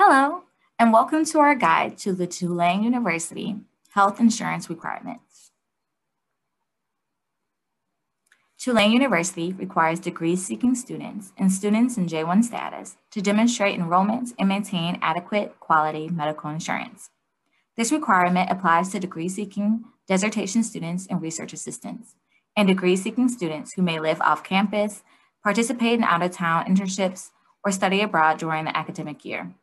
Hello, and welcome to our guide to the Tulane University Health Insurance Requirements. Tulane University requires degree-seeking students and students in J1 status to demonstrate enrollment and maintain adequate quality medical insurance. This requirement applies to degree-seeking dissertation students and research assistants, and degree-seeking students who may live off campus, participate in out-of-town internships, or study abroad during the academic year.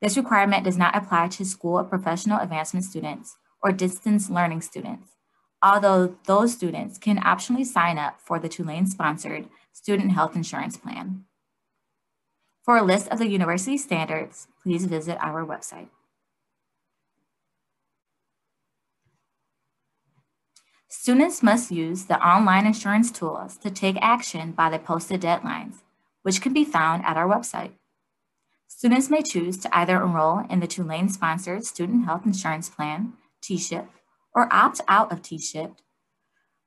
This requirement does not apply to School of Professional Advancement students or distance learning students, although those students can optionally sign up for the Tulane-sponsored Student Health Insurance Plan. For a list of the university standards, please visit our website. Students must use the online insurance tools to take action by the posted deadlines, which can be found at our website. Students may choose to either enroll in the Tulane-sponsored Student Health Insurance Plan, TSHIP, or opt out of TSHIP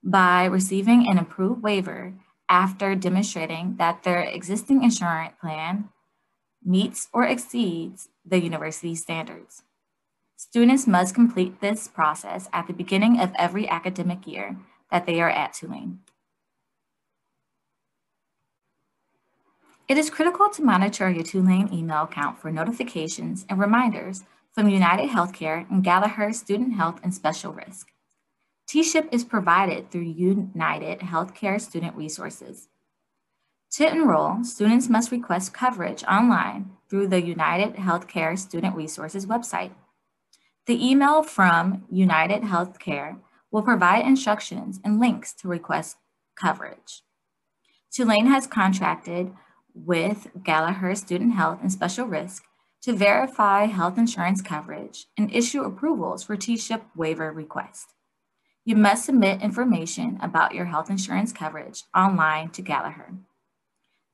by receiving an approved waiver after demonstrating that their existing insurance plan meets or exceeds the university standards. Students must complete this process at the beginning of every academic year that they are at Tulane. It is critical to monitor your Tulane email account for notifications and reminders from United Healthcare and Gallagher Student Health and Special Risk. TSHIP is provided through United Healthcare Student Resources. To enroll, students must request coverage online through the United Healthcare Student Resources website. The email from United Healthcare will provide instructions and links to request coverage. Tulane has contracted with Gallagher Student Health and Special Risk to verify health insurance coverage and issue approvals for TSHIP waiver requests. You must submit information about your health insurance coverage online to Gallagher.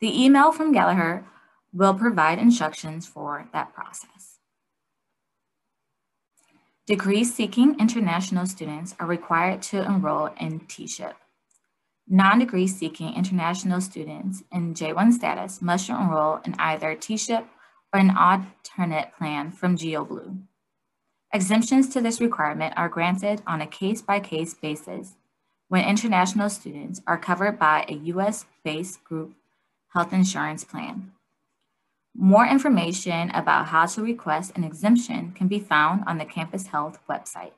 The email from Gallagher will provide instructions for that process. Degree-seeking international students are required to enroll in TSHIP. Non-degree seeking international students in J1 status must enroll in either TSHIP or an alternate plan from GeoBlue. Exemptions to this requirement are granted on a case-by-case -case basis when international students are covered by a US-based group health insurance plan. More information about how to request an exemption can be found on the Campus Health website.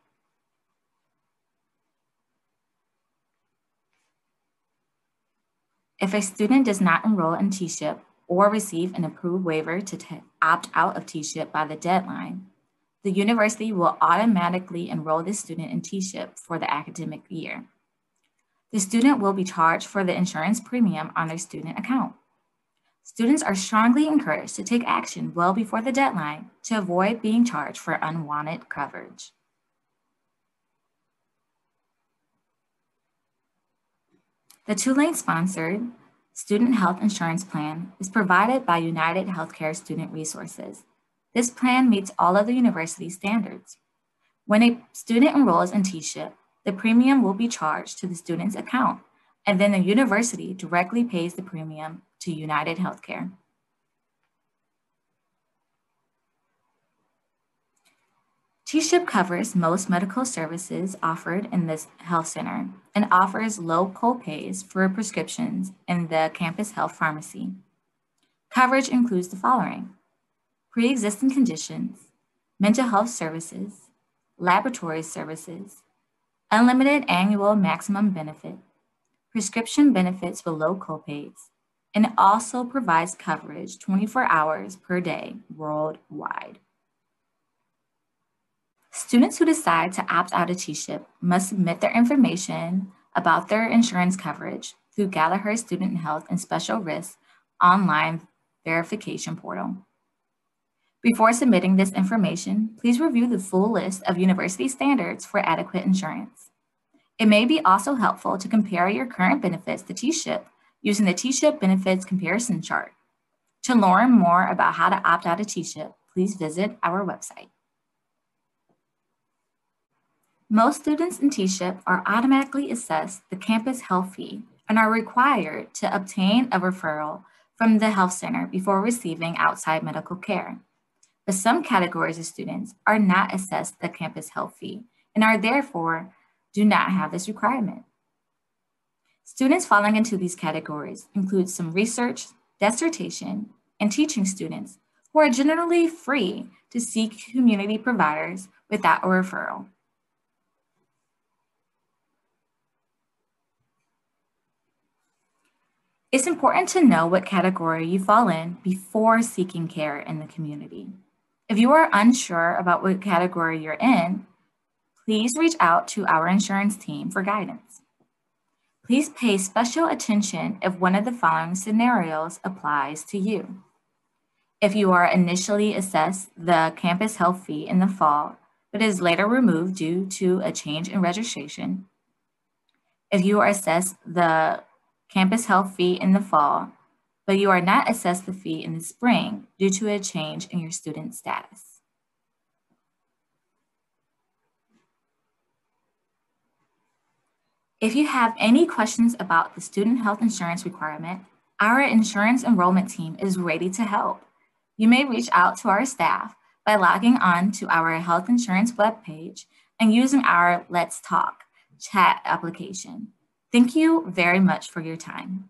If a student does not enroll in TSHIP or receive an approved waiver to opt out of TSHIP by the deadline, the university will automatically enroll the student in TSHIP for the academic year. The student will be charged for the insurance premium on their student account. Students are strongly encouraged to take action well before the deadline to avoid being charged for unwanted coverage. The Tulane-sponsored Student Health Insurance Plan is provided by United Healthcare Student Resources. This plan meets all of the university standards. When a student enrolls in TSHIP, the premium will be charged to the student's account, and then the university directly pays the premium to United Healthcare. TSHIP covers most medical services offered in this health center and offers low copays for prescriptions in the campus health pharmacy. Coverage includes the following pre-existing conditions, mental health services, laboratory services, unlimited annual maximum benefit, prescription benefits with low copays, and also provides coverage 24 hours per day worldwide. Students who decide to opt out of TSHIP must submit their information about their insurance coverage through Gallagher Student Health and Special Risk online verification portal. Before submitting this information, please review the full list of university standards for adequate insurance. It may be also helpful to compare your current benefits to TSHIP using the TSHIP benefits comparison chart. To learn more about how to opt out of TSHIP, please visit our website. Most students in TSHIP are automatically assessed the campus health fee and are required to obtain a referral from the health center before receiving outside medical care. but some categories of students are not assessed the campus health fee and are therefore do not have this requirement. Students falling into these categories include some research, dissertation, and teaching students who are generally free to seek community providers without a referral. It's important to know what category you fall in before seeking care in the community. If you are unsure about what category you're in, please reach out to our insurance team for guidance. Please pay special attention if one of the following scenarios applies to you. If you are initially assessed the campus health fee in the fall, but is later removed due to a change in registration. If you are assessed the campus health fee in the fall, but you are not assessed the fee in the spring due to a change in your student status. If you have any questions about the student health insurance requirement, our insurance enrollment team is ready to help. You may reach out to our staff by logging on to our health insurance webpage and using our Let's Talk chat application. Thank you very much for your time.